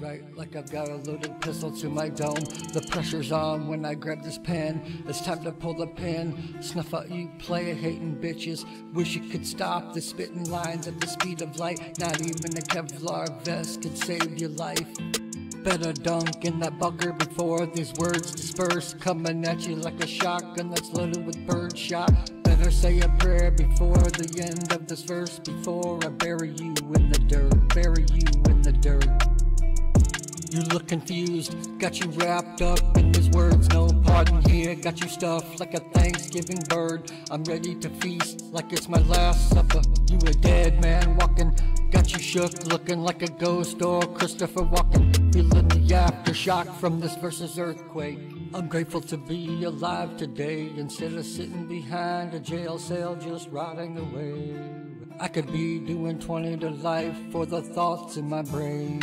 write like I've got a loaded pistol to my dome. The pressure's on when I grab this pen. It's time to pull the pin. Snuff out you player hating bitches. Wish you could stop the spitting lines at the speed of light. Not even a Kevlar vest could save your life. Better dunk in that bunker before these words disperse. Coming at you like a shotgun that's loaded with birdshot. Better say a prayer before the end of this verse. Before I bury you in the dirt. Bury you in the dirt. You look confused, got you wrapped up in these words. No pardon here, got you stuffed like a Thanksgiving bird. I'm ready to feast like it's my last supper. You a dead man walking, got you shook, looking like a ghost or Christopher Walken. Feeling the aftershock from this versus earthquake. I'm grateful to be alive today instead of sitting behind a jail cell just rotting away. I could be doing 20 to life for the thoughts in my brain.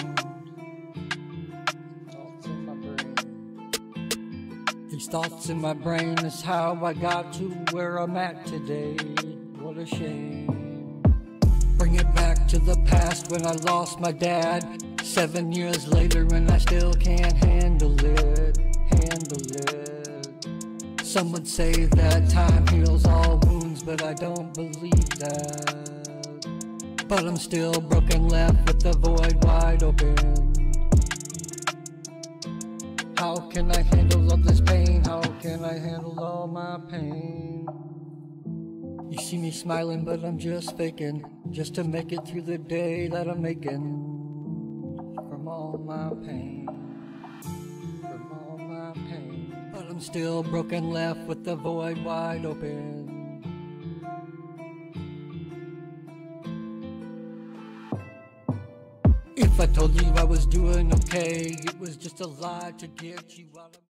These thoughts in my brain is how I got to where I'm at today. What a shame. Bring it back to the past when I lost my dad. Seven years later, and I still can't handle it. Handle it. Some would say that time heals all wounds, but I don't believe that. But I'm still broken, left with the How can I handle all this pain? How can I handle all my pain? You see me smiling, but I'm just faking, just to make it through the day that I'm making. From all my pain, from all my pain. But I'm still broken, left with the void wide open. If I told you I was doing okay, it was just a lie to get you of